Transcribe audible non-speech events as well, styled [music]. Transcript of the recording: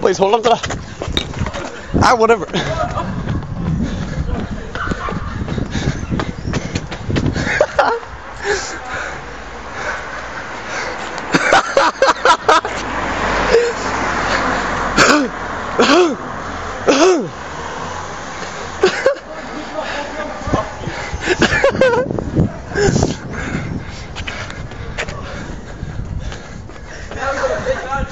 Please hold on to that. Ah, whatever. Now [laughs] Hey,